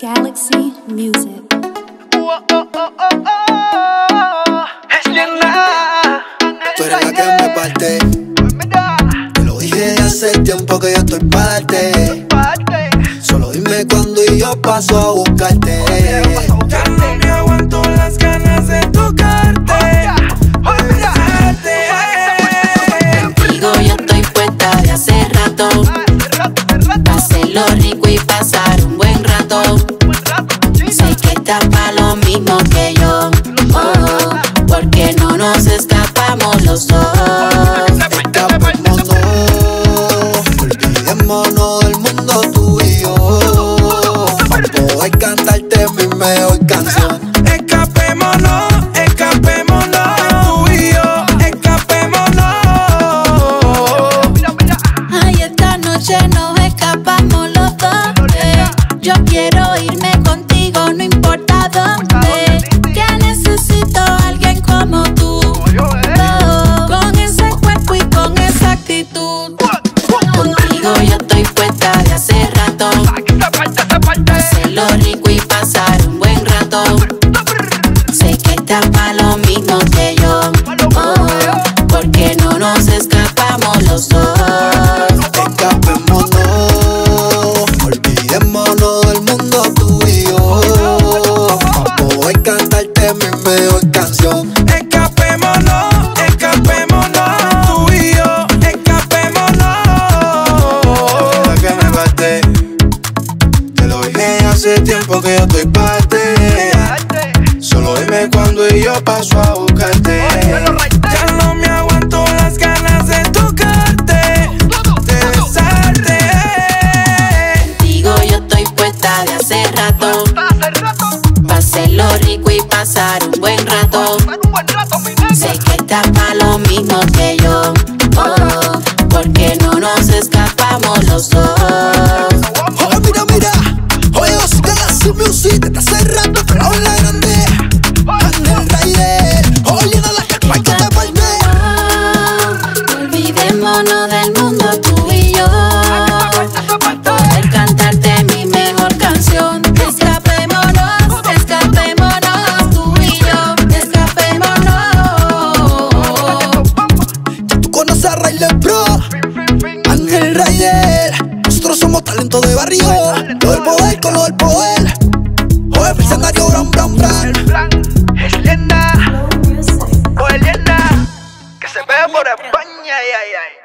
Galaxy Music. Oh, oh, oh, oh, oh. Es Liana. Tú eres la que me parte. Te lo dije hace tiempo que yo estoy parte. Solo dime cuándo y yo paso a buscarte. Ya no me aguanto las ganas de tocarte. yo estoy puesta de hace rato. Hacerlo rico y pasar Pa' poder Sé que estás pa' lo mismo que yo. Oh, porque no nos escapamos los dos. Escapémonos, olvidémonos del mundo tú y yo. Pa' poder cantarte mi mejor canción. Escapémonos, escapémonos, tú y yo, escapémonos. La que me parte. Te lo dije hace tiempo que yo estoy parte. Y yo paso a buscarte. Ya no me aguanto las ganas de tocarte, de besarte. Contigo yo estoy puesta de hace rato. Pa' hacerlo rico y pasar un buen rato. plan, plan. El plan es linda, o oh, linda, que se ve por España, ay, ay.